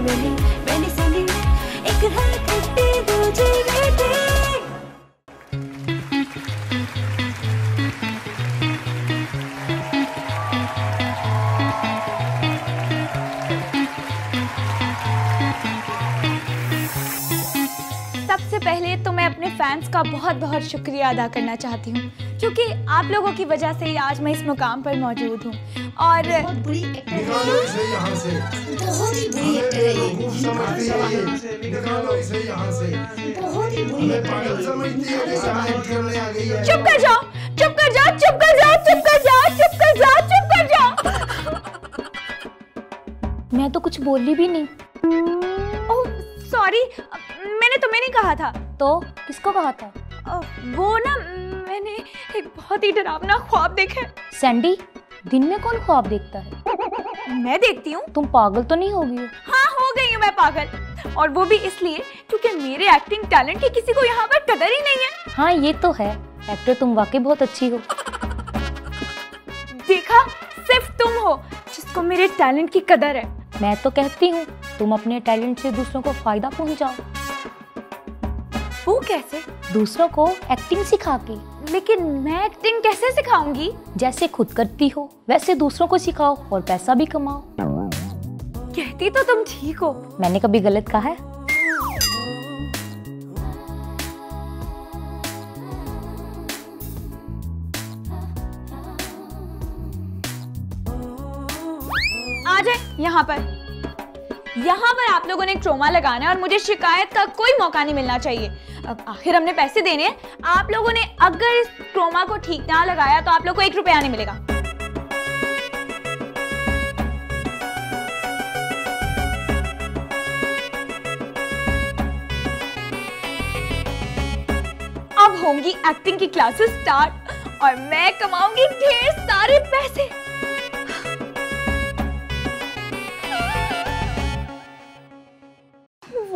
मैंने मैंने सुनी अपने का बहुत बहुत शुक्रिया अदा करना चाहती हूँ क्योंकि आप लोगों की वजह से ही आज मैं इस मुकाम पर मौजूद हूँ। और निकालो इसे यहाँ से। बहुत बुरी एक्टर ये बेवकूफ़ समझती ये। निकालो इसे यहाँ से। बहुत बुरी हमें एक्टर पागल समझती जैसे एक्ट करने आ गई चुप कर जाओ चुप कर जाओ चुप कर जाओ चुप कर जाओ चुप कर जाओ चुप कर जाओ। मैं तो कुछ बोली भी नहीं। ओह सॉरी मैंने तुम्हें नहीं कहा था। तो किसको कहा था? वो ना मैंने एक बहुत ही डरावना ख्वाब देखा। सैंडी दिन में कौन ख्वाब देखता है? मैं देखती हूँ। तुम पागल तो नहीं होगी? हाँ हो गई हूँ मैं पागल। और वो भी इसलिए क्योंकि मेरे एक्टिंग टैलेंट की किसी को यहाँ पर कदर ही नहीं है। हाँ ये तो है। एक्टर तुम वाकई बहुत अच्छी हो। देखा? सिर्फ़ तुम हो जिसको मेरे टैलेंट की कदर है। मैं तो कहती हूँ तुम अपने टैलेंट से दूसरों को फ़ायदा पहुंचाओ। वो कैसे? दूसरों को एक्टिंग सिखा के लेकिन मैं एक्टिंग कैसे सिखाऊँगी? जैसे खुद करती हो, वैसे दूसरों को सिखाओ और पैसा भी कमाओ। कहती तो तुम ठीक हो। मैंने कभी गलत कहा है? आ जाए, यहाँ पर। यहाँ पर आप लोगों ने ट्रोमा लगाना है और मुझे शिकायत का कोई मौका नहीं मिलना चाहिए। अब आखिर हमने पैसे देने हैं। आप लोगों ने अगर इस क्रोमा को ठीक ना लगाया तो आप लोग को एक रुपया नहीं मिलेगा। अब होंगी एक्टिंग की क्लासेस स्टार्ट और मैं कमाऊँगी ढेर सारे पैसे।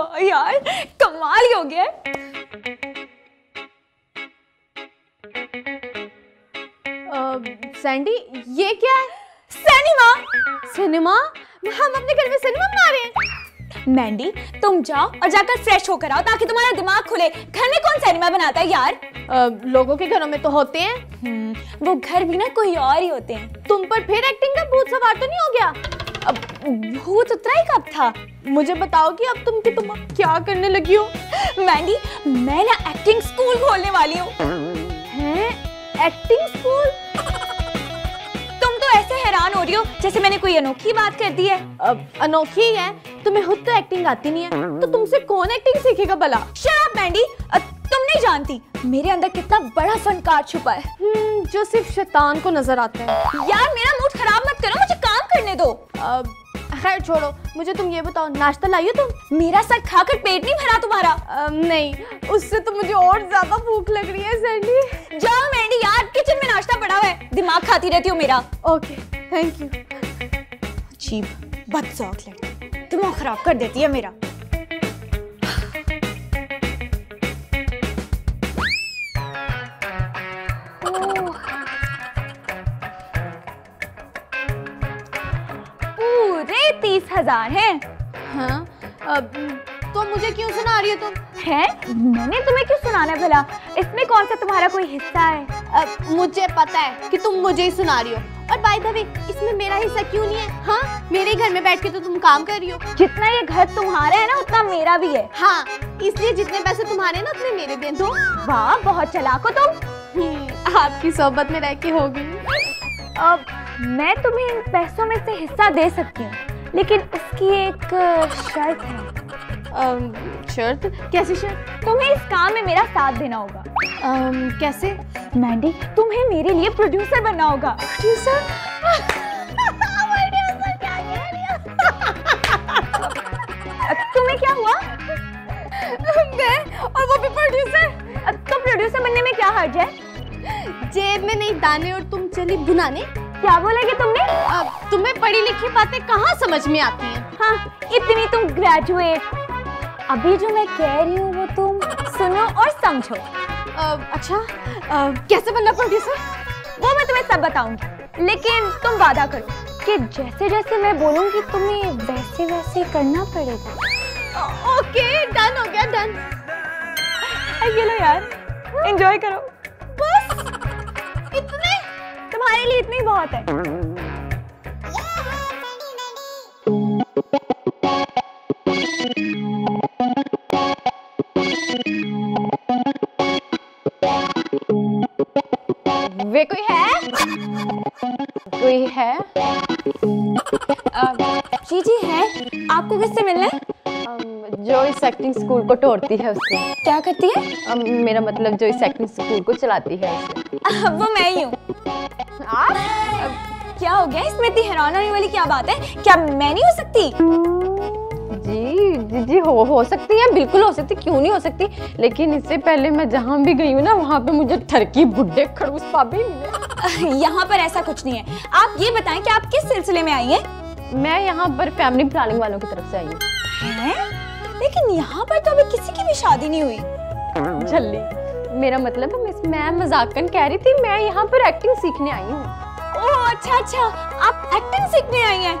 वाह यार? कमाल ही हो गया। सैंडी ये क्या है? सिनेमा। सिनेमा? हम अपने घर में सिनेमा बना रहे हैं। मैंडी तुम जाओ और जाकर फ्रेश होकर आओ ताकि तुम्हारा दिमाग खुले। घर में कौन सिनेमा बनाता है यार? अ, लोगों के घरों में तो होते हैं। हम्म, वो घर भी ना कोई और ही होते हैं। तुम पर फिर एक्टिंग का भूत सवार तो नहीं हो गया? अब भूत उतरा ही कब था? मुझे बताओ कि अब तुम कि तुम क्या करने लगी हो? मैंडी मैं ना एक्टिंग स्कूल खोलने वाली हूँ। हैं? एक्टिंग स्कूल तुम तो ऐसे हैरान हो रही हो जैसे मैंने कोई अनोखी बात कर दी है। अब अनोखी है तुम्हें खुद तो एक्टिंग आती नहीं है तो तुमसे कौन एक्टिंग सीखेगा भला? शराब मैंडी। तुम नहीं जानती मेरे अंदर कितना बड़ा फनकार छुपा है। हम्म, जो सिर्फ़ शैतान को नज़र आता है। यार मेरा मूड खराब मत करो मुझे करने दो। खैर छोड़ो मुझे तुम ये बताओ नाश्ता लाइयो तुम? मेरा सर खाकर पेट नहीं भरा तुम्हारा? आ, नहीं उससे तो मुझे और ज़्यादा भूख लग रही है सैंडी। जाओ मैंडी यार किचन में नाश्ता पड़ा हुआ है। दिमाग खाती रहती हो मेरा। ओके थैंक यू अजीब बदसौक लड़की। दिमाग खराब कर देती है मेरा। हज़ार हैं। हाँ अब तो मुझे क्यों सुना रही हो तुम? हैं? मैंने तुम्हें क्यों सुनाना भला? इसमें कौन सा तुम्हारा कोई हिस्सा है? अब मुझे पता है कि तुम मुझे ही सुना रही हो। और बाय द वे इसमें मेरा हिस्सा क्यों नहीं है? हाँ मेरे घर में बैठ के तो तुम काम कर रही हो। जितना ये घर तुम्हारा है ना उतना मेरा भी है। हाँ इसलिए जितने पैसे तुम्हारे हैं ना उतने मेरे भी हैं। तो वाह बहुत चलाक हो तुम। हम्म, आपकी सोहबत में रह के होगी अब मैं तुम्हें इन पैसों में से हिस्सा दे सकती हूँ। लेकिन उसकी एक शर्त है। शर्त? कैसी शर्त? तुम्हें इस काम में मेरा साथ देना होगा। कैसे? मैंडी तुम्हें मेरे लिए प्रोड्यूसर बनना होगा। प्रोड्यूसर तुम्हें क्या हुआ? मैं और वो भी प्रोड्यूसर तो प्रोड्यूसर बनने में क्या हर्ज है? जेब में नहीं दाने और तुम चली बुनाने। क्या बोलेगी तुमने? अब तुम्हें पढ़ी लिखी बातें कहाँ समझ में आती हैं? हाँ इतनी तुम ग्रेजुएट अभी जो मैं कह रही हूँ वो तुम सुनो और समझो। अब, अच्छा अब, कैसे बनना प्रोड्यूसर वो मैं तुम्हें सब बताऊँगी लेकिन तुम वादा करो कि जैसे जैसे मैं बोलूँगी तुम्हें वैसे वैसे करना पड़ेगा। ओके डन हो गया डन ये लो यार एंजॉय करो। बस इतने तुम्हारे लिए इतनी बहुत है। वे कोई है? कोई है? जी जी है। आपको किससे मिलना है? जो इस एक्टिंग स्कूल को तोड़ती है उससे। क्या करती है? मेरा मतलब जो इस एक्टिंग स्कूल को चलाती है उससे। वो मैं ही हूँ। क्या हो गया? इसमें इतनी हैरान होने वाली क्या बात है? क्या मैं नहीं हो सकती? जी जी जी हो हो सकती है बिल्कुल हो सकती क्यों नहीं हो सकती? लेकिन इससे पहले मैं जहाँ भी गई हूँ ना वहाँ पे मुझे ठरकी बुड्ढे खड़ूस पापी यहाँ पर ऐसा कुछ नहीं है। आप ये बताएँ कि आप किस सिलसिले में आई हैं? मैं यहाँ पर फैमिली प्लानिंग वालों की तरफ़ से आई हूँ? लेकिन यहाँ पर तो अभी किसी की भी शादी नहीं हुई। झल्ली। मेरा मतलब है मिस मैं मजाकन कह रही थी मैं यहाँ पर एक्टिंग सीखने आई हूँ। ओह अच्छा अच्छा आप एक्टिंग सीखने आई हैं।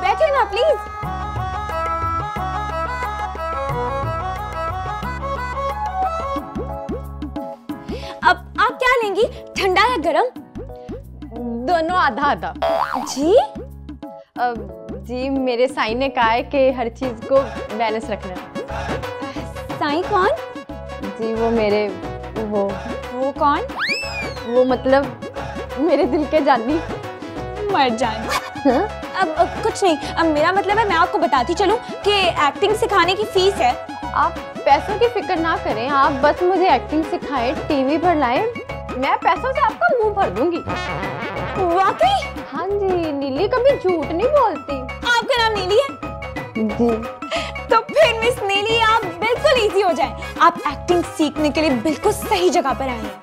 बैठिए ना प्लीज़ अब आप क्या लेंगी ठंडा या गरम? दोनों आधा आधा। जी? अब जी मेरे साई ने कहा है कि हर चीज़ को बैलेंस रखना। साईं कौन? जी वो मेरे वो वो कौन? वो मतलब मेरे दिल के जानी। मर जाए हाँ? अब, अब कुछ नहीं। अब मेरा मतलब है मैं आपको बताती चलूँ कि एक्टिंग सिखाने की फ़ीस है। आप पैसों की फ़िक्र ना करें आप बस मुझे एक्टिंग सिखाएँ टीवी पर लाएँ मैं पैसों से आपका मुँह भर दूँगी। वाकई? हाँ जी नीली कभी झूठ नहीं बोलती। आपका नाम नीली है? जी। तो फिर मिस नीली आप बिल्कुल इजी हो जाएँ। आप एक्टिंग सीखने के लिए बिल्कुल सही जगह पर आए हैं।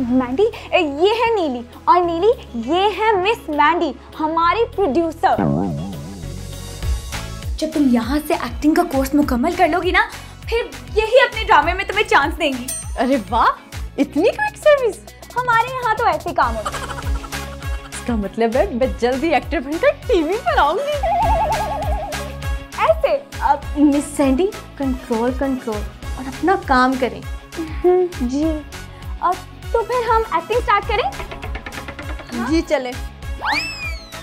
मैंडी ये है नीली। और नीली ये है मिस मैंडी हमारी प्रोड्यूसर जब तुम यहाँ से एक्टिंग का कोर्स मुकम्मल कर लोगी ना फिर यही अपने ड्रामे में तुम्हें चांस देंगी। अरे वाह! इतनी क्विक सर्विस हमारे यहाँ तो ऐसे काम होता है। इसका मतलब है मैं जल्दी एक्टर बनकर टीवी पर आऊँगी। ऐसे अब मिस सैंडी कंट्रोल कंट्रोल और अपना काम करें। जी। अब तो फिर हम एक्टिंग स्टार्ट करें? हा? जी चले।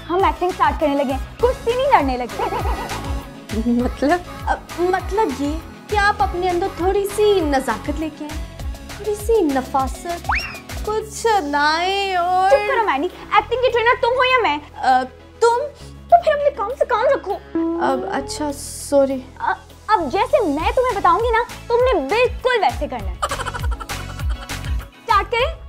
हम एक्टिंग स्टार्ट करने लगे कुश्ती नहीं लड़ने लगे। मतलब? अब मतलब ये कि आप अपने अंदर थोड़ी सी नजाकत लेके आए। थोड़ी सी नफासत। कुछ अदाएँ और चुप करो मैनी एक्टिंग की ट्रेनर तुम हो या मैं? आ, तुम? तो फिर अपने काम से काम रखो। अब अच्छा सॉरी अब जैसे मैं तुम्हें बताऊँगी ना तुमने बिल्कुल वैसे करना है। स्टार्ट करें।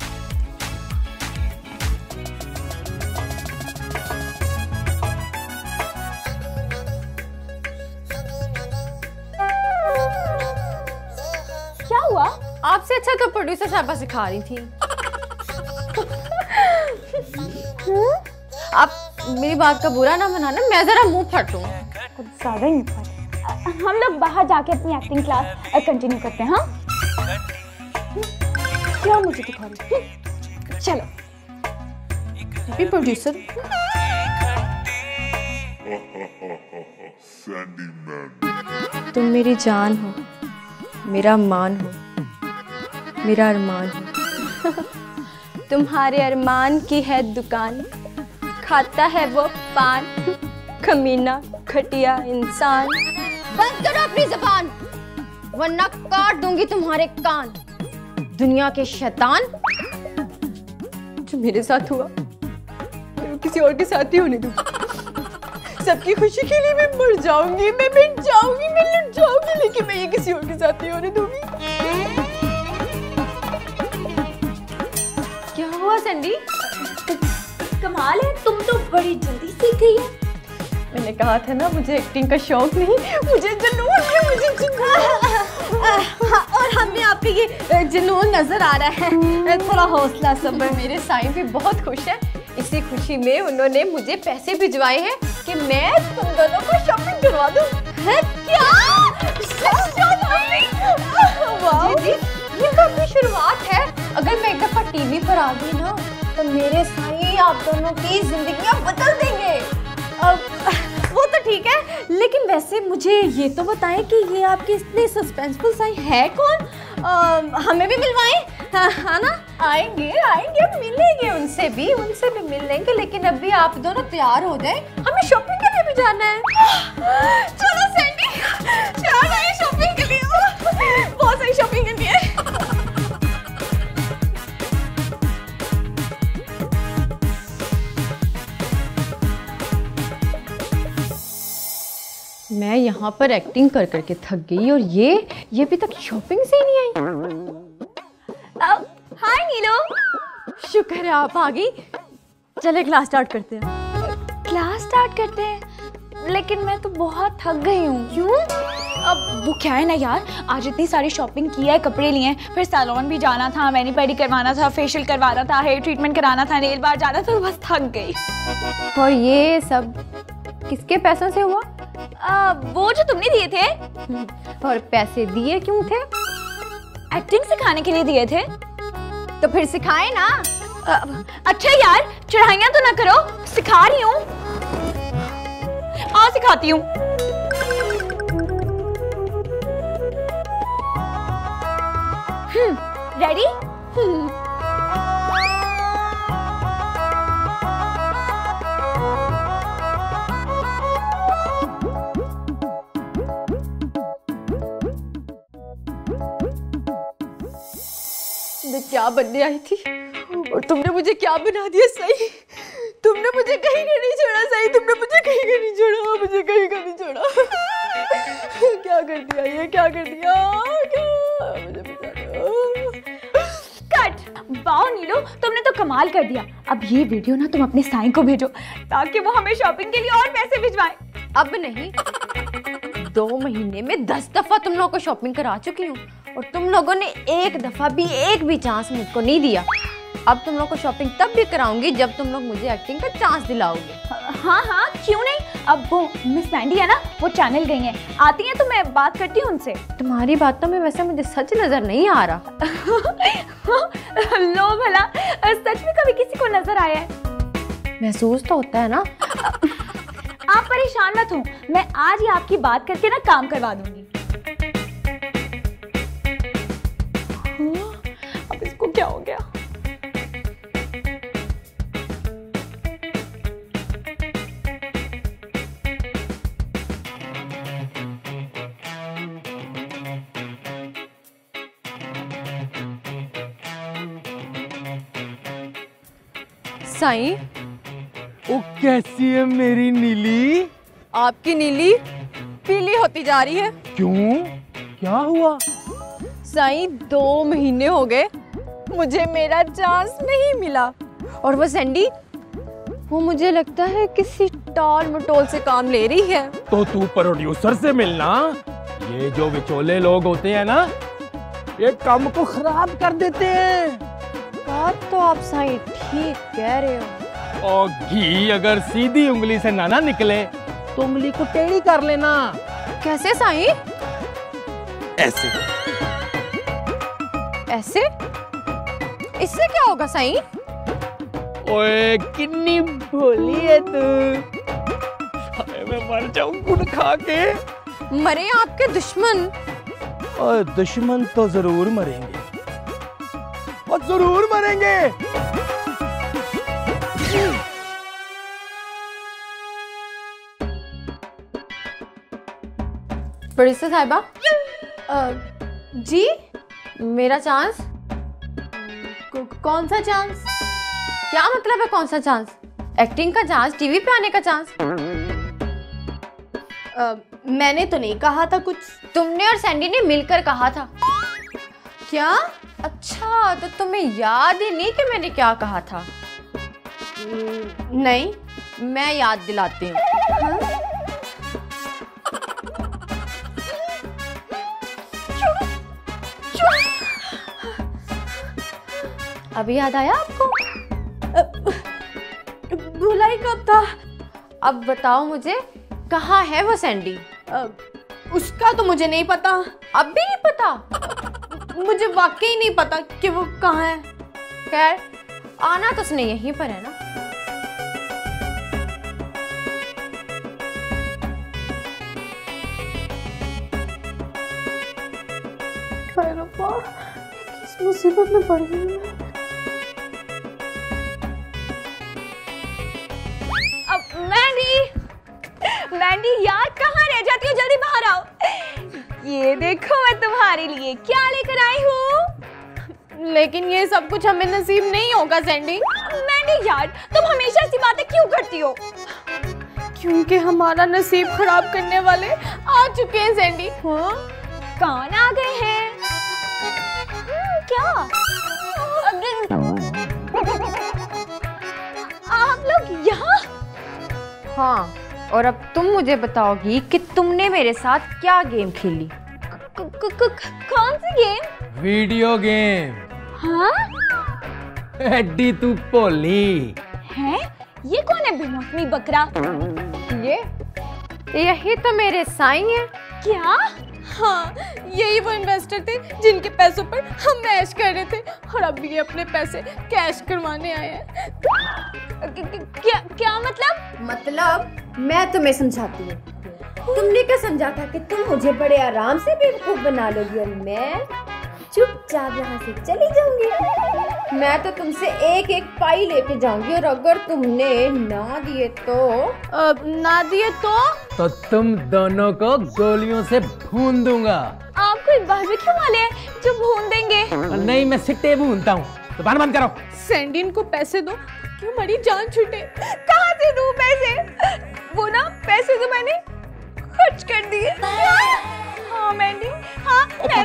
आपसे अच्छा तो प्रोड्यूसर साहबा सिखा रही थी। आप मेरी बात का बुरा ना मनाना मैं जरा मुँह फट लूँ। कुछ ज़्यादा ही निकल हम लोग बाहर जाके अपनी एक्टिंग क्लास कंटिन्यू करते हैं हाँ? क्या मुझे दिखा रही हम्म, चलो। प्रोड्यूसर तुम मेरी जान हो मेरा मान हो। मेरा अरमान तुम्हारे अरमान की है दुकान। खाता है वो पान। कमीना घटिया इंसान। बंद करो अपनी जबान, वरना काट दूँगी तुम्हारे कान। दुनिया के शैतान, जो मेरे साथ हुआ मैं किसी और के साथ ही होने दूँगी सबकी खुशी के लिए मैं मर जाऊँगी, मैं मिट जाऊँगी, मैं लुट जाऊँगी, लेकिन मैं ये किसी और के साथ नहीं होने दूँगी। क्या हुआ सैंडी कमाल है तुम तो बड़ी जल्दी सीख गई हो। मैंने कहा था ना मुझे एक्टिंग का शौक नहीं मुझे जुनून है मुझे जुनून। और हमें आपके ये जुनून नज़र आ रहा है। थोड़ा हौसला सब्र मेरे साईं भी बहुत खुश है। इसी खुशी में उन्होंने मुझे पैसे भिजवाए हैं कि मैं तुम दोनों को शॉपिंग करवा दूँ। क्या? वाह जी ये कब की शुरुआत है। अगर मैं एक दफ़ा टीवी पर आ गई ना तो मेरे साई आप दोनों की जिंदगियाँ बदल देंगे। अब वो तो ठीक है लेकिन वैसे मुझे ये तो बताएँ कि ये आपकी इतनी सस्पेंसफुल साई है कौन? अ, हमें भी मिलवाएँ? हाँ हाँ ना? आएँगे आएँगे मिलेंगे उनसे भी उनसे भी मिल लेंगे लेकिन अभी आप दोनों तैयार हो जाए। हमें शॉपिंग के लिए भी जाना है। चलो सैंडी चलो शॉपिंग के लिए। बहुत सारी शॉपिंग करनी है मैं यहाँ पर एक्टिंग कर करके थक गई और ये ये अभी तक शॉपिंग से ही नहीं आई। हाय नीलो। शुक्र है आप आ गई। चले क्लास स्टार्ट करते हैं। क्लास स्टार्ट करते हैं? लेकिन मैं तो बहुत थक गई हूँ। क्यों? अब वो क्या है ना यार? आज इतनी सारी शॉपिंग की है कपड़े लिए हैं फिर सैलून भी जाना था मैनी पैडी करवाना था फेशियल करवाना था हेयर ट्रीटमेंट कराना था नेल बार जाना था तो बस थक गई। और ये सब किसके पैसों से हुआ? आ, वो जो तुमने दिए थे? और पैसे दिए क्यों थे? एक्टिंग सिखाने के लिए दिए थे। तो फिर सिखाए ना। अ, अच्छा यार चढ़ाइया तो ना करो सिखा रही हूँ। आ सिखाती हूँ। रेडी क्या बनने आई थी? और तुमने मुझे क्या बना दिया सही? तुमने मुझे कहीं का नहीं छोड़ा सही तुमने मुझे कहीं का नहीं छोड़ा मुझे कहीं का नहीं छोड़ा। क्या कर दिया ये? क्या कर दिया? क्या? मुझे कट। वाओ नीलो तुमने तो कमाल कर दिया। अब ये वीडियो ना तुम अपने साईं को भेजो ताकि वो हमें शॉपिंग के लिए और पैसे भिजवाए। अब नहीं। दो महीने में दस दफ़ा तुम लोगों को शॉपिंग करा चुकी हूँ और तुम लोगों ने एक दफ़ा भी एक भी चांस मुझको नहीं दिया। अब तुम लोग को शॉपिंग तब भी कराऊँगी जब तुम लोग मुझे एक्टिंग का चांस दिलाओगे। हाँ हाँ क्यों नहीं? अब वो मिस मैंडी है ना वो चैनल गई हैं। आती हैं तो मैं बात करती हूँ उनसे। तुम्हारी बातों में वैसे मुझे सच नज़र नहीं आ रहा। लो भला सच में कभी किसी को नज़र आया है? महसूस तो होता है ना। आप परेशान मत हो। मैं आज ही आपकी बात करके ना काम करवा दूँगी। हाँ, अब इसको क्या हो गया? साईं ओ कैसी है मेरी नीली? आपकी नीली पीली होती जा रही है। क्यों? क्या हुआ? साईं दो महीने हो गए। मुझे मेरा चांस नहीं मिला। और वो सैंडी वो मुझे लगता है किसी टॉल मटोल से काम ले रही है। तो तू प्रोड्यूसर से मिलना। ये जो विचोले लोग होते हैं ना ये काम को खराब कर देते हैं। बात तो आप साईं ठीक कह रहे हो। और घी अगर सीधी उंगली से ना ना निकले तो उंगली को टेढ़ी कर लेना। कैसे साई? ऐसे। ऐसे? इससे क्या होगा साई? ओए कितनी भोली है तू। मैं मर जाऊँ गुड़ खा के। मरे आपके दुश्मन। और दुश्मन तो ज़रूर मरेंगे। और ज़रूर मरेंगे। प्रोड्यूसर साहिबा जी मेरा चांस कौन सा चांस क्या मतलब है कौन सा चांस एक्टिंग का चांस टीवी पे आने का चांस मैंने तो नहीं कहा था कुछ तुमने और सैंडी ने मिलकर कहा था क्या अच्छा तो तुम्हें याद ही नहीं कि मैंने क्या कहा था नहीं मैं याद दिलाती हूँ अभी याद आया आपको? भुलाई कब था? अब बताओ मुझे कहाँ है वो सैंडी? उसका तो मुझे नहीं पता। अब भी नहीं पता? मुझे वाकई नहीं पता कि वो कहाँ है। खैर आना तो उसने यहीं पर है ना? किस मुसीबत में पड़ गई मैंडी यार कहाँ रह जाती हो? जल्दी बाहर आओ। ये देखो मैं तुम्हारे लिए क्या लेकर आई हूँ। लेकिन ये सब कुछ हमें नसीब नहीं होगा सैंडी मैंडी यार तुम हमेशा ऐसी बातें क्यों करती हो? क्योंकि हमारा नसीब खराब करने वाले आ चुके हैं सैंडी हाँ? कौन आ गए हैं। हम्म, क्या? आप लोग यहाँ? हाँ। और अब तुम मुझे बताओगी कि तुमने मेरे साथ क्या गेम खेली? कौन सी गेम? Video game. हाँ? एड्डी तू भोली। है? ये कौन है बेमौसमी बकरा? ये? यही तो मेरे साईं हैं। क्या? हाँ यही वो इन्वेस्टर थे जिनके पैसों पर हम मैश कर रहे थे और अब ये अपने पैसे कैश करवाने आए हैं। क्या क्या मतलब? मतलब मैं तुम्हें समझाती हूँ। तुमने क्या समझा था कि तुम मुझे बड़े आराम से बेवकूफ़ बना लोगी और मैं चुपचाप यहाँ से चली जाऊँगी? मैं तो तुमसे एक एक पाई लेके जाऊँगी और अगर तुमने ना दिए तो? अब ना दिए तो? तो तुम दोनों को गोलियों से भून दूँगा। आप कोई बारबेक्यू वाले हैं जो भून देंगे? नहीं मैं सिट्टे भूनता हूँ। तो बंद बंद करो। सैंडी को पैसे दो कि हमारी जान छूटे? कहाँ से दूँ पैसे? वो ना पैसे तो मैंने खर्च कर दिए। हाँ मैंडी हाँ मैं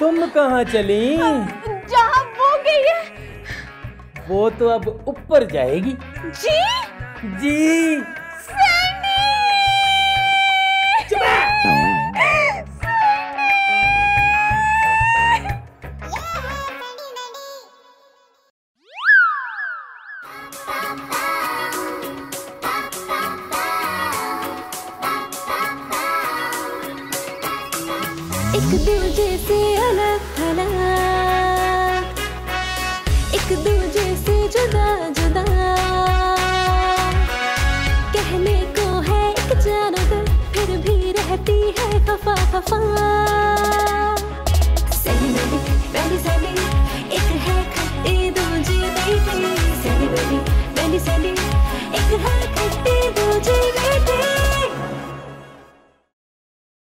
तुम कहाँ चली? जहाँ वो गई है। वो तो अब ऊपर जाएगी। जी? जी। एक दूजे से अलग थला। एक दूजे से जुदा जुदा। कहने को है एक जानवर फिर भी रहती है खफा खफा। सही पहली साली एक है खट्टी, दूजी मीठी। पहली साली एक